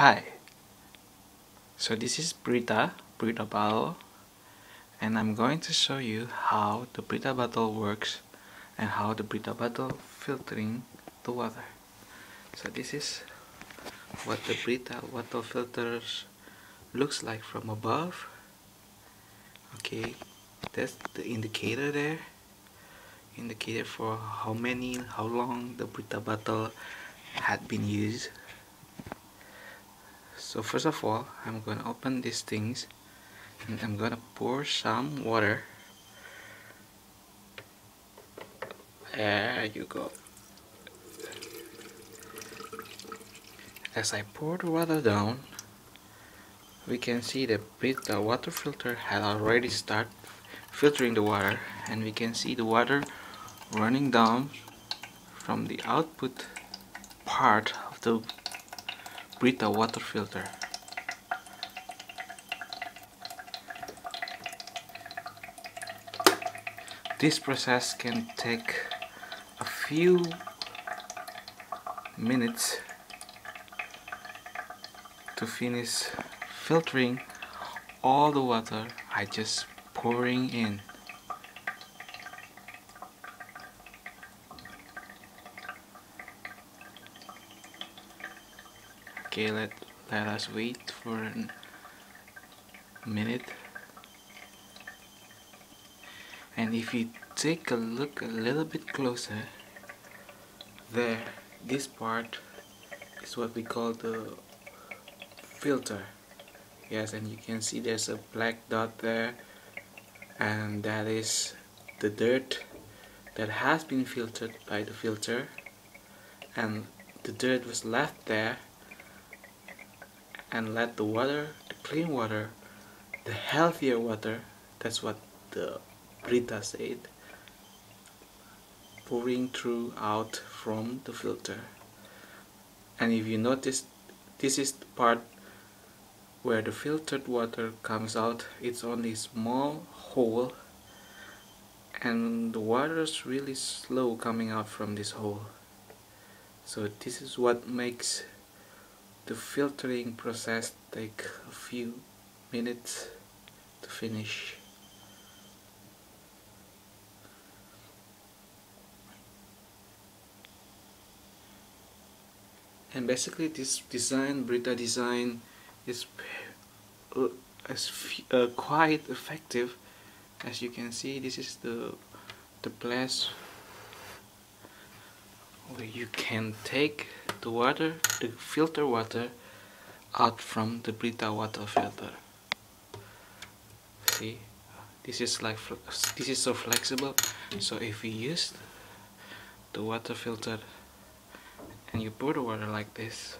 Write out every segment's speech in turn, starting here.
Hi, so this is Brita, Brita bottle and I'm going to show you how the Brita bottle works and how the Brita bottle filtering the water. So this is what the Brita water filters looks like from above. Okay, that's the indicator there. Indicator for how many, how long the Brita bottle had been used so first of all I'm gonna open these things and I'm gonna pour some water. There you go. As I pour the water down we can see that the water filter had already started filtering the water and we can see the water running down from the output part of the Brita water filter. This process can take a few minutes to finish filtering all the water I just pouring in. Okay let let us wait for a minute. And if you take a look a little bit closer there this part is what we call the filter. Yes and you can see there's a black dot there and that is the dirt that has been filtered by the filter. And the dirt was left there and let the water, the clean water, the healthier water, that's what the Brita said, pouring through out from the filter. And if you notice, this is the part where the filtered water comes out, it's only a small hole and the water is really slow coming out from this hole. So this is what makes the filtering process take a few minutes to finish. And basically this design Brita design is uh, uh, quite effective. As you can see this is the the place where you can take the water, the filter water out from the Brita water filter. See, this is like this is so flexible. So if we use the water filter and you pour the water like this,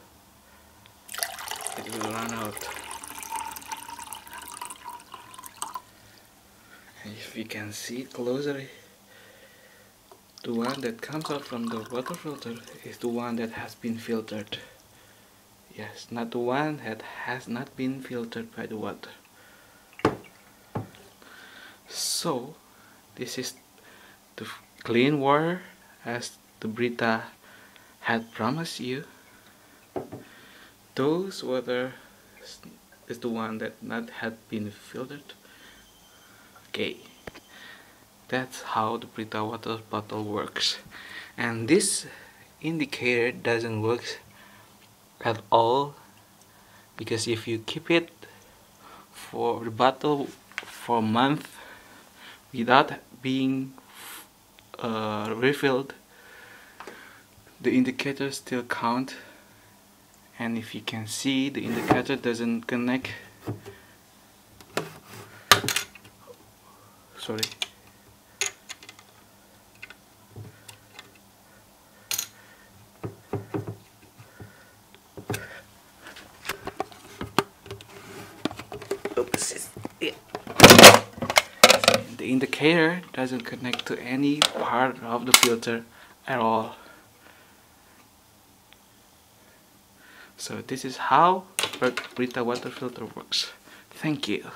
it will run out. And if you can see closer the one that comes out from the water filter is the one that has been filtered. Yes, not the one that has not been filtered by the water. So, this is the clean water as the Brita had promised you. Those water is the one that not had been filtered. Okay that's how the Brita water bottle works. And this indicator doesn't work at all because if you keep it for the bottle for a month without being uh, refilled the indicator still count. And if you can see the indicator doesn't connect. Sorry the indicator doesn't connect to any part of the filter at all. So this is how Brita water filter works. Thank you